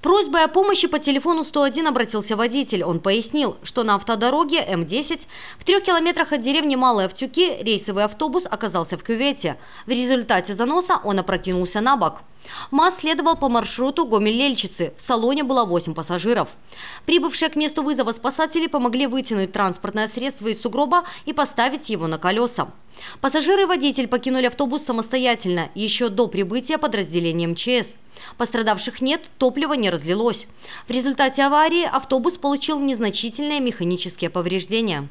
просьбой о помощи по телефону 101 обратился водитель. Он пояснил, что на автодороге М10 в трех километрах от деревни Малые Автюки рейсовый автобус оказался в кювете. В результате заноса он опрокинулся на бок. МАЗ следовал по маршруту Гомель-Лельчицы. В салоне было 8 пассажиров. Прибывшие к месту вызова спасатели помогли вытянуть транспортное средство из сугроба и поставить его на колеса. Пассажиры и водитель покинули автобус самостоятельно еще до прибытия подразделения МЧС. Пострадавших нет, топливо не разлилось. В результате аварии автобус получил незначительные механические повреждения.